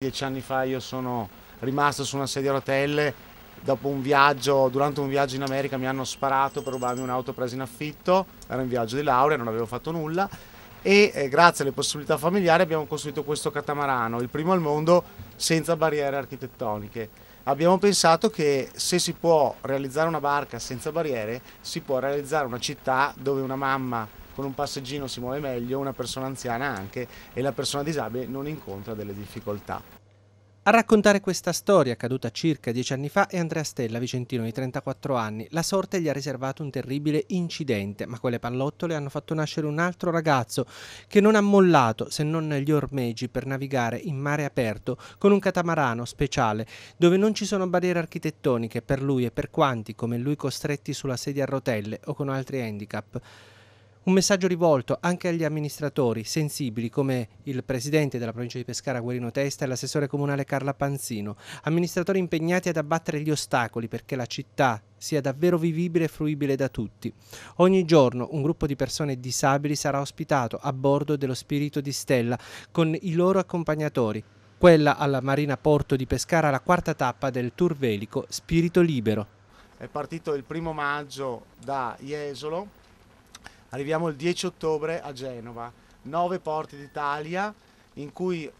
Dieci anni fa io sono rimasto su una sedia a rotelle, dopo un viaggio, durante un viaggio in America mi hanno sparato per rubarmi un'auto presa in affitto, ero in viaggio di laurea, non avevo fatto nulla. E eh, grazie alle possibilità familiari abbiamo costruito questo catamarano, il primo al mondo senza barriere architettoniche. Abbiamo pensato che se si può realizzare una barca senza barriere, si può realizzare una città dove una mamma con un passeggino si muove meglio, una persona anziana anche e la persona disabile non incontra delle difficoltà. A raccontare questa storia, accaduta circa dieci anni fa, è Andrea Stella, vicentino di 34 anni. La sorte gli ha riservato un terribile incidente, ma quelle pallottole hanno fatto nascere un altro ragazzo che non ha mollato, se non gli ormeggi, per navigare in mare aperto con un catamarano speciale, dove non ci sono barriere architettoniche per lui e per quanti, come lui, costretti sulla sedia a rotelle o con altri handicap. Un messaggio rivolto anche agli amministratori sensibili come il presidente della provincia di Pescara Guerino Testa e l'assessore comunale Carla Panzino, amministratori impegnati ad abbattere gli ostacoli perché la città sia davvero vivibile e fruibile da tutti. Ogni giorno un gruppo di persone disabili sarà ospitato a bordo dello Spirito di Stella con i loro accompagnatori. Quella alla Marina Porto di Pescara, la quarta tappa del tour velico Spirito Libero. È partito il primo maggio da Jesolo Arriviamo il 10 ottobre a Genova, nove porti d'Italia in cui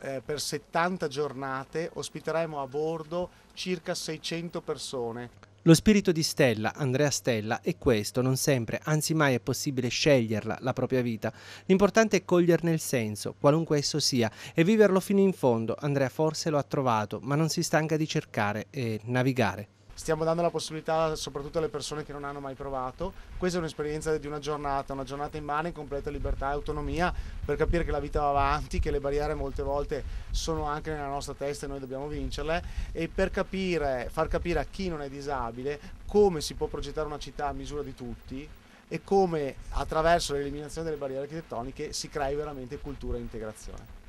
eh, per 70 giornate ospiteremo a bordo circa 600 persone. Lo spirito di Stella, Andrea Stella, è questo, non sempre, anzi mai è possibile sceglierla, la propria vita. L'importante è coglierne il senso, qualunque esso sia, e viverlo fino in fondo. Andrea forse lo ha trovato, ma non si stanca di cercare e navigare stiamo dando la possibilità soprattutto alle persone che non hanno mai provato. Questa è un'esperienza di una giornata, una giornata in mare in completa libertà e autonomia per capire che la vita va avanti, che le barriere molte volte sono anche nella nostra testa e noi dobbiamo vincerle e per capire, far capire a chi non è disabile come si può progettare una città a misura di tutti e come attraverso l'eliminazione delle barriere architettoniche si crei veramente cultura e integrazione.